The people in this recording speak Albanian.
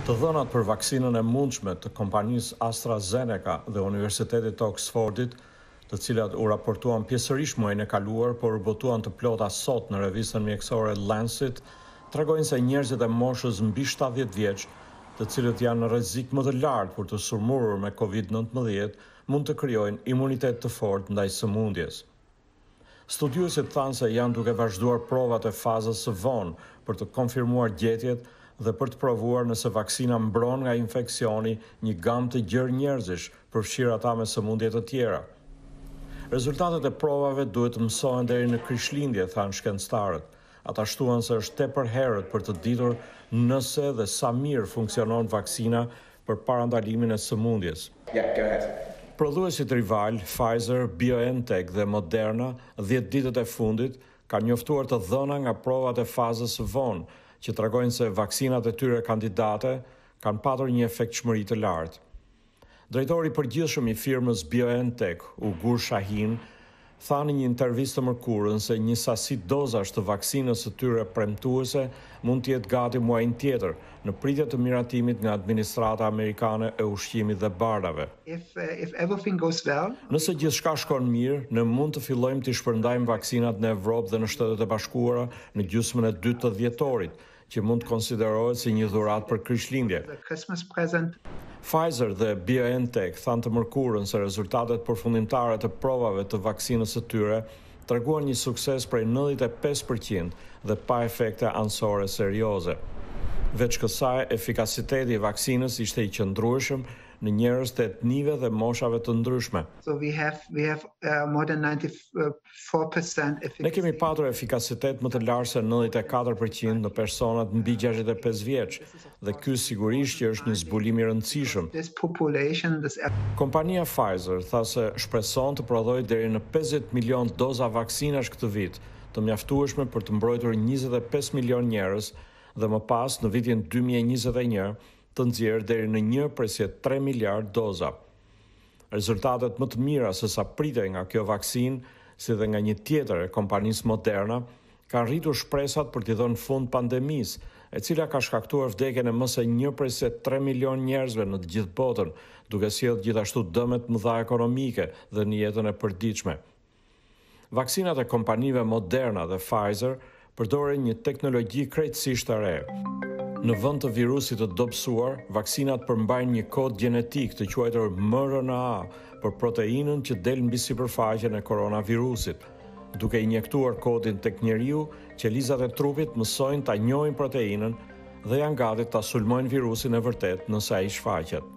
Të dhënat për vaksinën e mundshme të kompanisë AstraZeneca dhe Universitetit të Oksfordit, të cilat u raportuan pjesërisht muajin e kaluar, por u botuan të plota sot në revistën mjekësore Lancet, tregojnë se njerëzit e moshës mbi shtatëdhjetë vjeç, të cilët janë në rrezik më të lartë për t'u sëmurur me Covid nëntëmbëdhjetë, mund të krijojnë imunitet të fortë ndaj sëmundjes. Studiuesit thanë se janë duke vazhduar provat e fazës së vonë për të konfirmuar gjetjet dhe për të provuar nëse vaksina mbron nga infeksioni një gamë të gjerë njerëzish, përfshirë ata me sëmundje të tjera. Rezultatet e provave duhet të mësohen deri në Krishtlindje, thanë shkencëtarët. Ata shtuan se është tepër herët për të ditur nëse dhe sa mirë funksionon vaksina për parandalimin e sëmundjes. Prodhuesit rivalë, Pfizer, BioNTech dhe Moderna, dhjetë ditët e fundit kanë njoftuar të dhëna nga provat e fazës së vonë, që tregojnë se vaksinat e tyre kandidate kanë patur një efektshmëri të lartë. Drejtori i përgjithshëm i firmës BioNTech, Ugur Shahin, tha në një intervistë të mërkurën se një sasi dozash të vaksinës së tyre premtuese mund të jetë gati muajin tjetër, në pritje të miratimit nga Administrata Amerikane e Ushqimit dhe Barnave. Nëse gjithçka shkon mirë, ne mund të fillojmë t'i shpërndajmë vaksinat në Evropë dhe në Shtetet e Bashkuara në gjysmën e dytë të dhjetorit, që mund të konsiderohet si një dhuratë për Krishtlindje. Pfizer dhe BioNTech thanë të mërkurën se rezultatet përfundimtare të provave të vaksinës së tyre treguan një sukses prej nëntëdhjetë e pesë për qind dhe pa efekte anësore serioze. Veç kësaj, efikasiteti i vaksinës ishte i qëndrueshëm në njerëz të etnive dhe moshave të ndryshme. Ne kemi patur efikasitet më të lartë se nëntëdhjetë e katër për qind në personat mbi gjashtëdhjetë e pesë vjeç dhe ky sigurisht që është një zbulim i rëndësishëm. Kompania Pfizer tha se shpreson të prodhojë deri në pesëdhjetë milionë doza vaksinash këtë vit, të mjaftueshme për të mbrojtur njëzet e pesë milionë njerëz dhe më pas në vitin dy mijë e njëzet e një të nxjerrë deri në një presje tre miliardë doza. Rezultatet më të mira se sa pritej nga kjo vaksinë, si dhe nga një tjetër e kompanisë Moderna, kanë rritur shpresat për t'i dhënë fund pandemisë, e cila ka shkaktuar vdekjen e më se një presje tre milionë njerëzve në të gjithë botën, duke sjellë gjithashtu dëme të mëdha ekonomike dhe në jetën e përditshme. Vaksinat e kompanive Moderna dhe Pfizer përdorin një teknologji krejtësisht të re. Në vend të virusit të dobësuar, vaksinat përmbajnë një kod gjenetik të quajtur mRNA për proteinën që del mbi sipërfaqen e koronavirusit. Duke injektuar kodin tek njeriu, qelizat e trupit mësojnë ta njohin proteinën dhe janë gati ta sulmojnë virusin e vërtetë nëse ai shfaqet.